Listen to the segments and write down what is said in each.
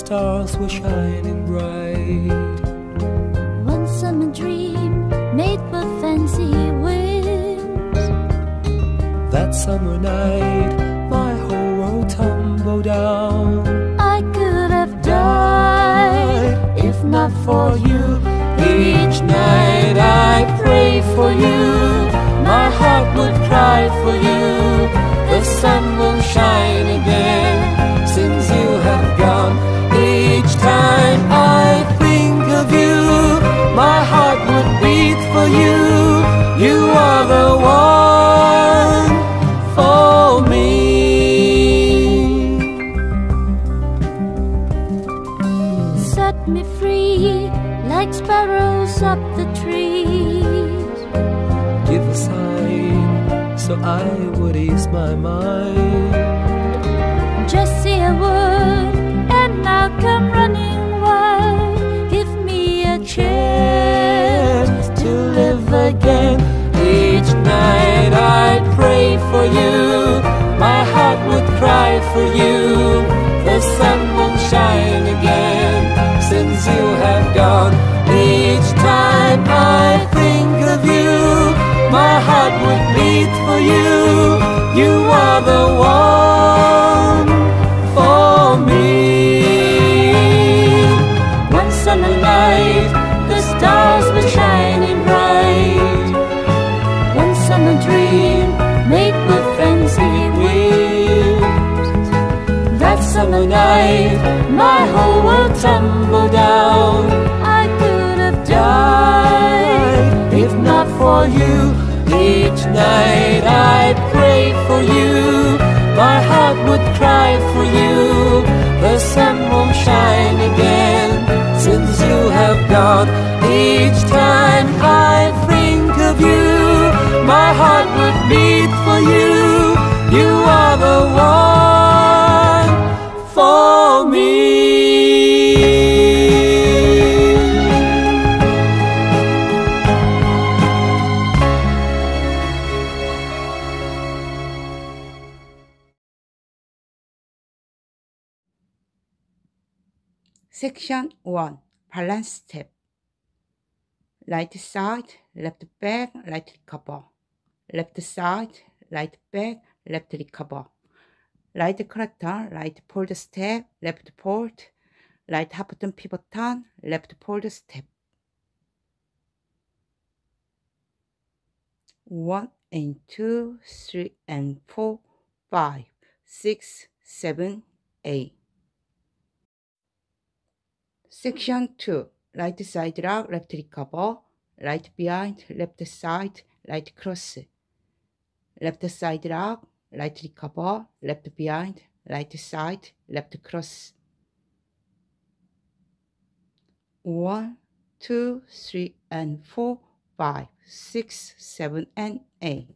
stars were shining bright. One summer dream made with fancy wings. That summer night, my whole world tumbled down. I could have died if not for you. Each night I pray for you. My heart would cry for you. The sun will shine again so I would ease my mind. Just say a word and I'll come running wild. Give me a chance to live again. Each night I'd pray for you. My heart would cry for you. The sun won't shine again since you have gone. Each time I for you. Each night I'd pray for you. My heart would cry for you. Section 1 Balance step Right side, left back, right recover. Left side, right back, left recover. Right quarter, right fold step, left fold. Right half turn pivot turn, left fold step. 1 and 2, 3 and 4, 5, 6, 7, 8. Section 2. Right side lock, left recover. Right behind, left side, right cross. Left side lock, right recover. Left behind, right side, left cross. 1, 2, 3, and 4, 5, 6, 7, and 8.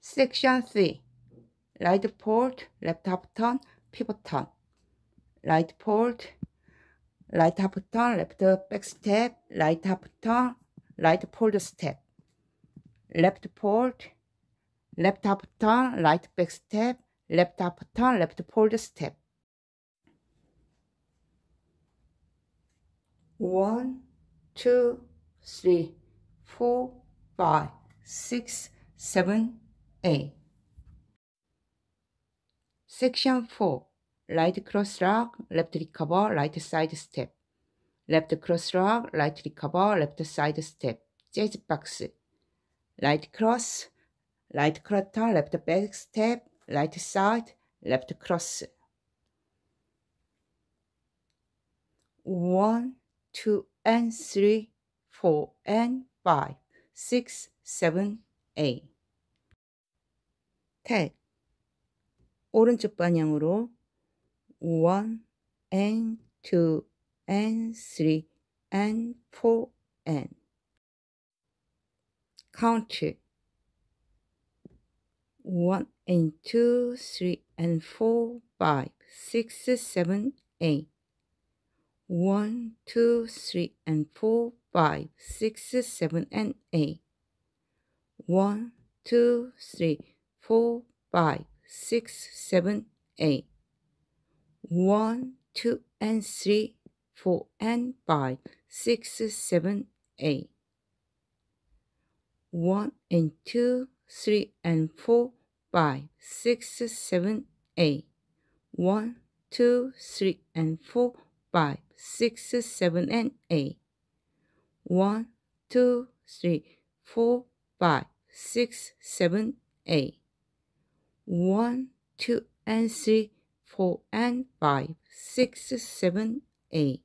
Section 3. Right port, left half turn, pivot turn. Right port, right half turn, left back step, right half turn, right fold step. Left port, left half turn, right back step, left half turn, left fold step. One, two, three, four, five, six, seven, eight. Section 4 Right cross lock, left recover, right side step. Left cross lock, right recover, left side step. Jazz box. Right cross, right quarter, left back step, right side, left cross. One, two, and three, four, and five, six, seven, eight. 택. 오른쪽 방향으로 1 and 2 and 3 and 4 and. Count 1 and 2 3 and 4 5 6 7 8 1 2 3 and 4 5 6 7 and 8 1 2 3 4 5 6 7 8 one, two, and three, four, and five, six, seven, eight. One and two, three, and four, five, six, seven, eight. One, two, three, and four, five, six, seven, and eight. One, two, three, four, five, six, seven, eight. One, two, and three, four, and five, six, seven, eight.